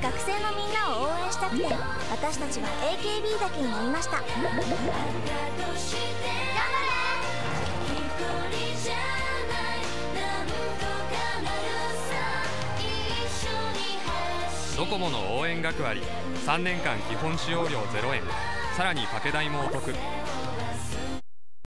学生のみんなを応援したくて私たちは AKB だけになりました。ドコモの応援学割3年間基本使用料0円さらに掛け代もお得。